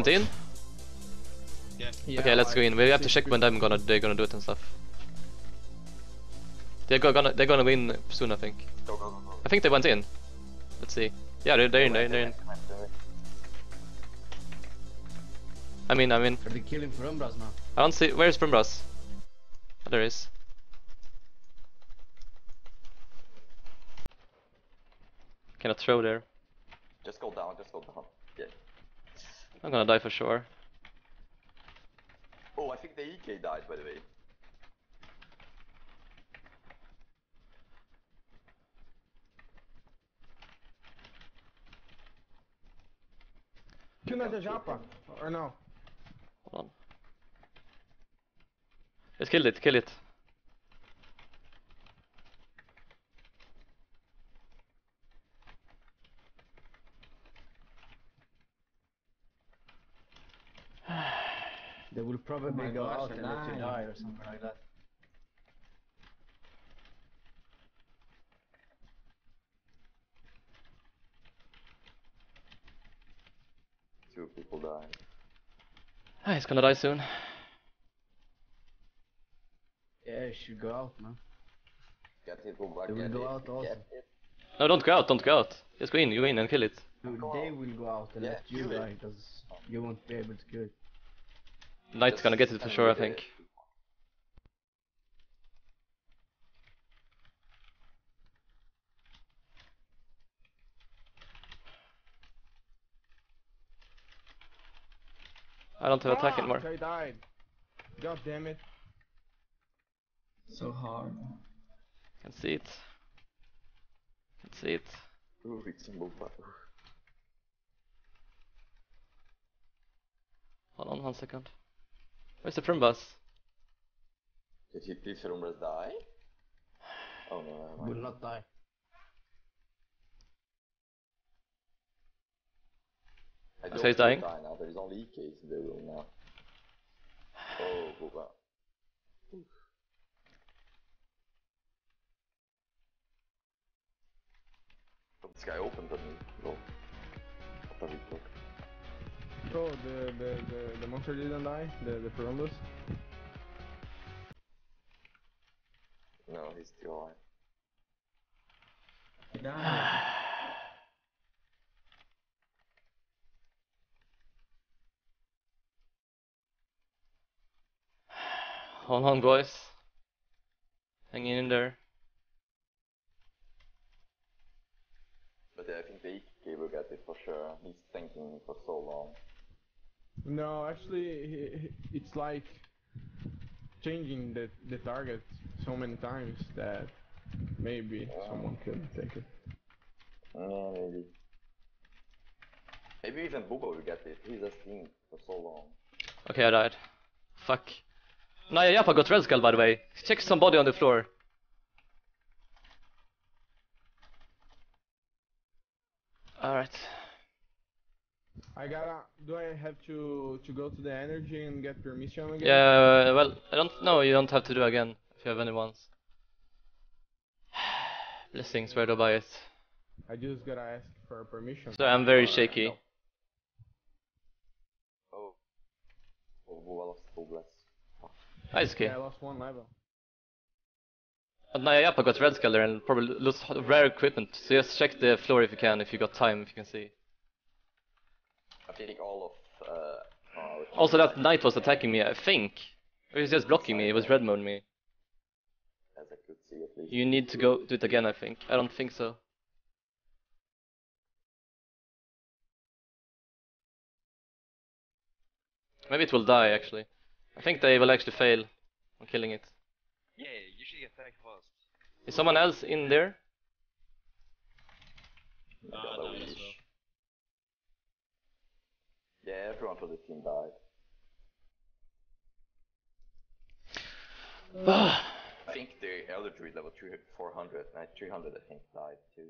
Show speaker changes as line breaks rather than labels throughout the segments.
went in?
Yeah,
okay, let's
I
go in. We have to
think
check when they're gonna they're gonna do it and stuff. They're go- gonna they're gonna win soon, I think.
Go, go, go, go.
I think they went in. Let's see. Yeah, they're they're in. They're, they're in.
Come on.
I mean, I mean,
Are they killing Ferumbras now?
I don't see. Where's Ferumbras? Oh, there is. Cannot throw there.
Just go down, just go down. Yeah.
I'm gonna die for sure.
Oh, I think the EK died, by the way.
Kill the Japa. Or no?
Hold on. Let's kill it. Kill it.
They will probably
my
go
gosh,
out and let you die or something like that.
Two people died.
Ah, he's gonna die soon.
Yeah, you should go out, man.
Get it, Bubba,
They will
get
go
it,
out also.
No, don't go out. Don't go out. Just go in. You go in and kill it.
Dude, they will go out and
Yeah,
let you die because you won't be able to kill it.
Knight's gonna get it for sure, I think. I don't have attack
Fuck,
anymore.
I died. God damn it.
So hard.
Can see it. Can see it.
the- Ooh, it's a Bubba.
Hold on one second. Where's the Ferumbras?
Did he please Rumbras die? Oh no, never mind.
Will not die.
I
So
don't
he's
feel
dying?
die now. There is only EKs in the room now. Oh, Bubba. Oof. Oh, This guy opened on me. Lol. What are we talking?
Bro, the, the, the, the monster didn't die? The, the Columbus?
No, he's still alive.
Hold on, boys. Hanging in there.
But yeah, I think the EK will get it for sure. He's thinking for so long.
No, actually, he- he- it's like changing the, the target so many times that maybe someone could take it.
Yeah, maybe. Maybe even Bubba will get it. He's just in for so long.
Okay, I died. Fuck. Naya Yappa got red skull by the way. Check somebody on the floor. Alright.
I gotta. Do I have to to go to the energy and get permission again?
Yeah, well, I don't know, you don't have to do again if you have any ones. Blessings, where to buy it?
I just gotta ask for permission.
So I'm very shaky.
no. Oh. Oh, Bubba lost full bless.
It's okay.
Yeah, I lost one oh, level.
But Naya Yappa got red skull and probably lost rare equipment. So just check the floor if you can, if you got time, if you can see.
I think all of uh, our
Also, that knight was attacking me, I think. Or he was just blocking me, he was red mode me.
as I could see at least.
You need to go do it again, I think. I don't think so. Maybe it will die, actually. I think they will actually fail on killing it.
Yeah, you should get back fast.
Is someone else in there?
Uh,
I
no,
wish.
so.
Yeah, everyone from the team died. I think the Elder Druid level 3, 400, uh, 300 I think died too.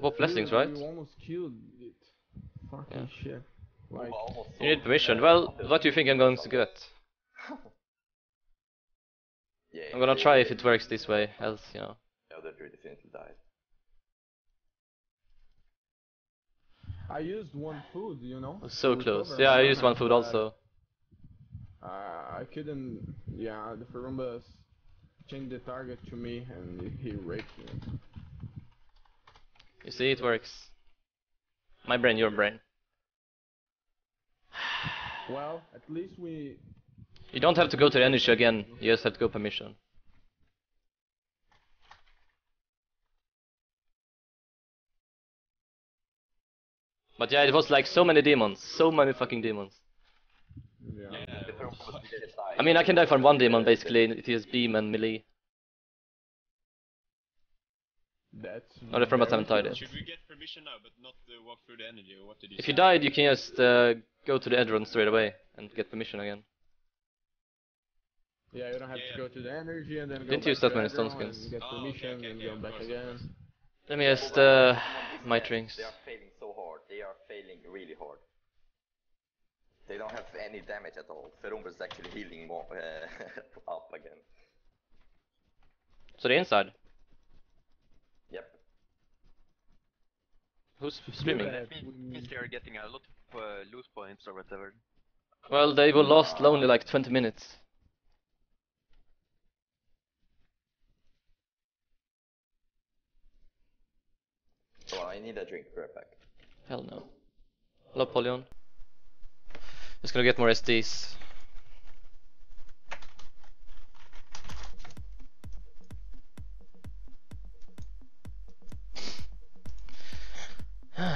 What blessings, right?
You almost killed it. Fucking shit. Like,
Bubba
You need permission.
uh,
Well, what do you think I'm going to get?
Yeah,
I'm gonna try if it works this way, else, you know.
Elder Druid definitely died.
I used one food, you know.
So close. Yeah, I used one food also.
Uh, I couldn't. Yeah, the Ferumbras changed the target to me and he raped me.
You see, it works. My brain, your brain.
Well, at least we.
You don't have to go to the energy again, you just have to go permission. But yeah, it was like so many demons, so many fucking demons.
Yeah.
The Ferumbras didn't die.
I mean, I can die from one demon basically, it is beam and melee.
That's.
No, the Ferumbras
very
haven't died
true.
yet.
Should we get permission now, but not uh, walk through the energy, or what did you
If
say?
you died, you can just uh, go to the Edron straight away and get permission again.
Yeah, you don't have
Yeah,
to
yeah.
go to the energy and then go
Didn't
back
use
to
that many stone
Aggro and
skins.
Get
Oh, okay,
permission
okay,
and
okay,
go back
course,
again.
Let me just uh,
on
my
defense,
drinks.
They failing so hard. They are failing really hard. They don't have any damage at all. Ferumbras is actually healing more uh, up again.
So the inside.
Yep.
Who's streaming?
that
Means they are getting a lot of uh, loose points or whatever.
Well, they will last only like 20 minutes.
So I need a drink. Be right back.
Hell no. Hello, Polion. Just gonna get more SDs.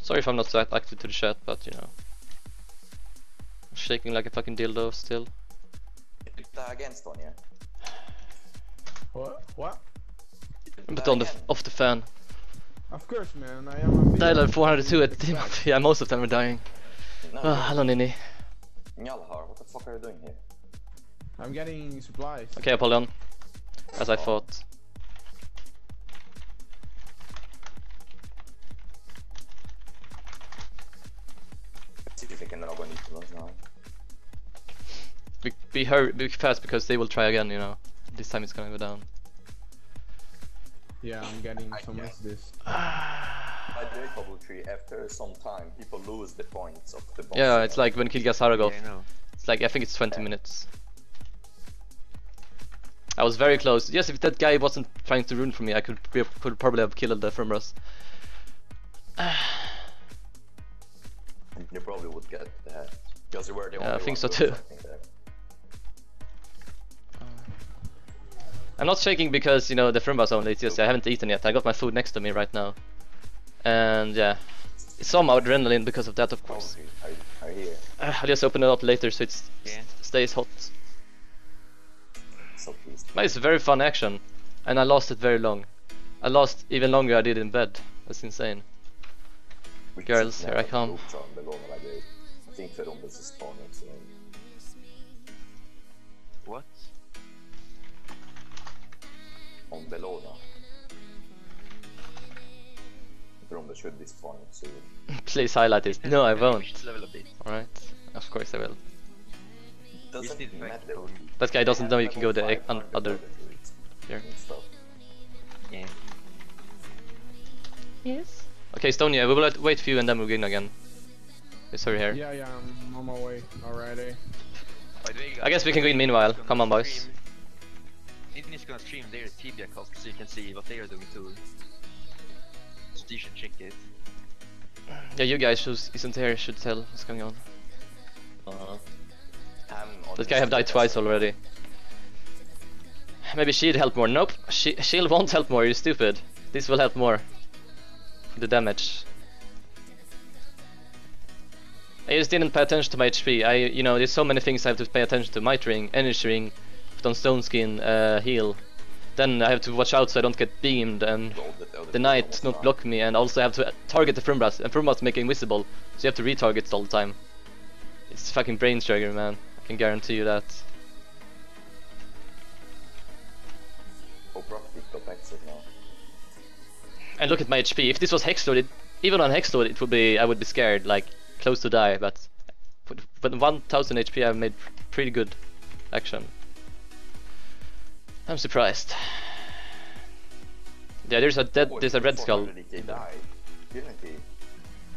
Sorry if I'm not that active to the chat, but you know. I'm shaking like a fucking dildo still.
Uh, against one, yeah.
What? What?
A bit on the off the fan.
Of course, man. I am a.
Died
big-
402 at the team. Yeah, most of them are dying.
No,
Ah, hello, Nini.
Njalhar, what the fuck are you doing here?
I'm getting supplies.
Okay, Apollyon. As I thought.
See if I can log on Nicholas now.
Be, be hurry, be fast because they will try again. You know, this time it's gonna go down.
Yeah, I'm getting
I
some
guess.
SDs.
By the Bubble Tree, after some time, people lose the points of the boss.
Yeah, it's like when Kid Saragov.
Yeah, know.
It's like I think it's 20 minutes. I was very close. Yes, if that guy wasn't trying to ruin for me, I could, be, could probably have killed the Ferumbras.
You probably would get that. Because you were the
Yeah, I think
one
so too. I'm not shaking because you know the Ferumbras only. It's just I haven't eaten yet. I got my food next to me right now, and yeah, some adrenaline because of that, of
Oh,
course.
are, are here.
Uh, I'll just open it up later so it
Yeah.
stays hot.
So pleased.
But it's a very fun action, and I lost it very long. I lost even longer I did in bed. That's insane.
We
Girls, here I
never
come.
On Bellona. Ferumbras should be spawning soon.
Please highlight this. No, I won't.
should level a bit.
Alright, of course I will.
Doesn't matter.
That guy doesn't know you can go the
Level
e- un-
500
other. here.
Yeah.
Yes. Okay, Stonia, we will let- wait for you and then we'll begin again. Yes, sorry here.
Yeah, yeah, I'm on my way already.
By the way,
I guess we can go in meanwhile. Come on, boys.
Stream- gonna stream their Tibia cast so you can see what they are doing too. So you should check it.
Yeah, you guys who isn't here should tell what's going on.
Uh-huh. On
That guy have died twice already. Maybe she'd help more. Nope, she shield won't help more. You're stupid. This will help more. The damage. I just didn't pay attention to my HP. I, you know, there's so many things I have to pay attention to. Might ring, energy ring, put on stone skin, uh, heal. Then I have to watch out so I don't get beamed and
the,
knight not block me and also I have to target the Ferumbras and Ferumbras make it invisible so you have to retarget it all the time. It's fucking brain trigger man, I can guarantee you that. And look at my HP, if this was Hexlord, even on Hexlord it would be, I would be scared, like close to die, but with 1000 HP I've made pretty good action. I'm surprised. Yeah, there's a dead, there's a red skull.
400 died, didn't he?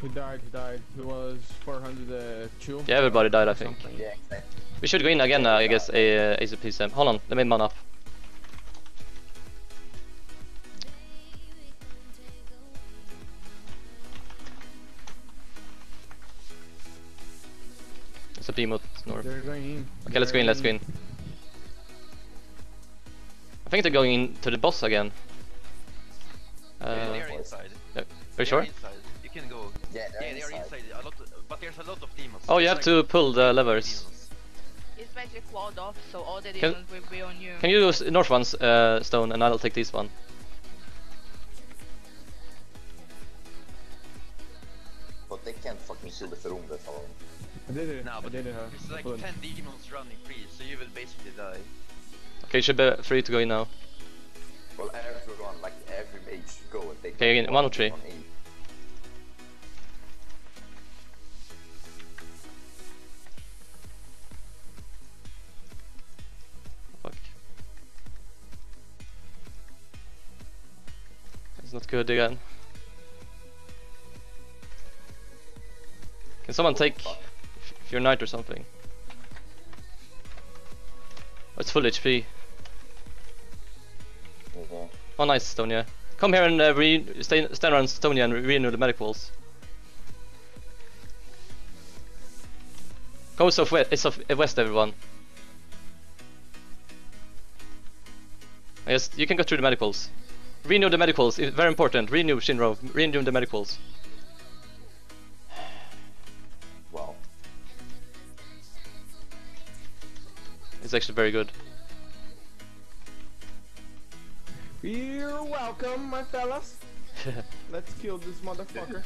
He died, he died. He was 402.
Yeah, everybody died, I think.
something.
Yeah, exactly.
We should go in again, uh, I guess, a uh, ACP Sam. Hold on, let me man up. There's a beam out north.
They're going in.
Okay, let's go in, let's go in. I think they're going into the boss again.
Yeah,
Uh,
they are inside.
are you sure?
Inside. You can go.
Yeah, they're
Yeah, they are
inside.
inside. A lot, of- but there's a lot of demons.
Oh, you
It's
have
like
to pull the levers.
demons.
It's magic walled off, so all the
Can-
demons will be on you.
Can you do north ones, uh, Stone, and I'll take this one.
But they can't fucking kill the Ferumbra for
I did it.
No,
I
but
did it. uh,
it's like 10 demons running free, so you will basically die.
Okay, you should be free to go in now.
Well, everyone, like every mage should go and take
Okay, again, one or three. Fuck. It's not good again. Can someone take
fuck.
f- if you're knight or something? Oh, it's full HP. Oh, nice, Stonia. Come here and uh, re stay, stand around Stonia and re renew the magic walls. Go south west, it's south west, everyone. Yes, you can go through the magic walls. Renew the magic walls, it's very important. Renew Shinro, renew the magic
walls.
It's actually very good.
You're welcome, my fellas. Let's kill this motherfucker.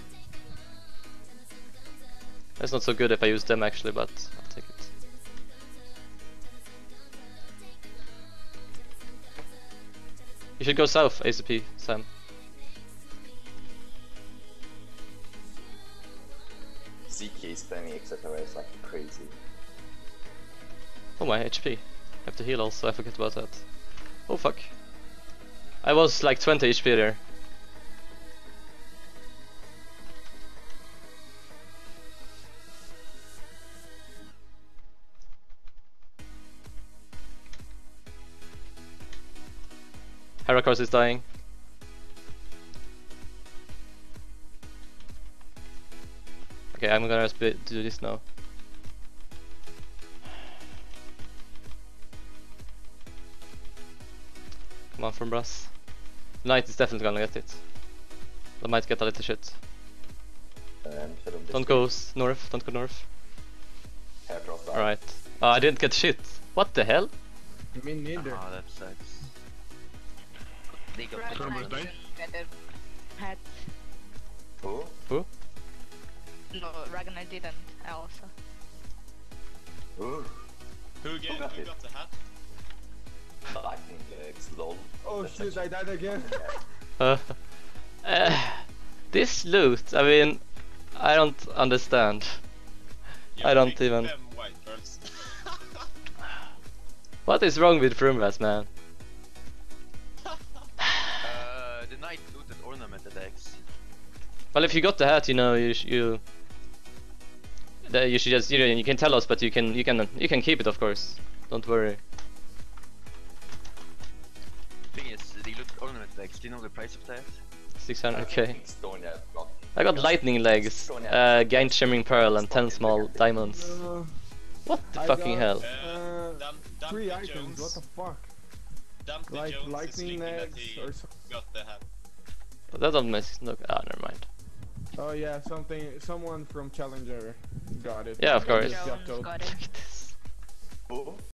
That's not so good if I use them actually, but I'll take it. You should go south, ACP, Sam.
ZK is spamming etc. is like crazy.
Oh my HP. I have to heal also, I forgot about that. Oh fuck. I was like 20 HP there. Heracross is dying. Okay, I'm gonna do this now. From Brass. Knight is definitely gonna get it. They might get a little shit.
And
Don't go north, don't go north.
Hairdrop down.
Alright. Oh, I didn't get shit. What the hell?
Me neither.
Oh, that sucks. They got
Ragnar didn't get a hat.
Who?
Who?
No, Ragnar didn't, Elsa.
Who?
Who, get,
got
who got the hat?
Lightning legs, lol.
Oh
That's
shit, I died again.
Uh, uh, this loot, I mean, I don't understand. I don't even-
Them white girls.
What is wrong with Ferumbras, man?
Uh, the knight looted ornamented legs.
Well, if you got the hat, you know, you sh you that you should just you know you can tell us, but you can you can you can keep it, of course. Don't worry.
600 ornament legs. Do you know the price of that?
600k.
I
I got lightning legs, uh, gained shimmering pearl and 10 small diamonds.
Uh,
what the
I
fucking
got,
hell?
Uh, Dump,
three items,
Jones.
what the fuck? Like lightning
legs
or something.
That doesn't make sense. Ah, never mind.
Oh yeah, something, someone from Challenger got it.
Yeah, of course.
Got
it.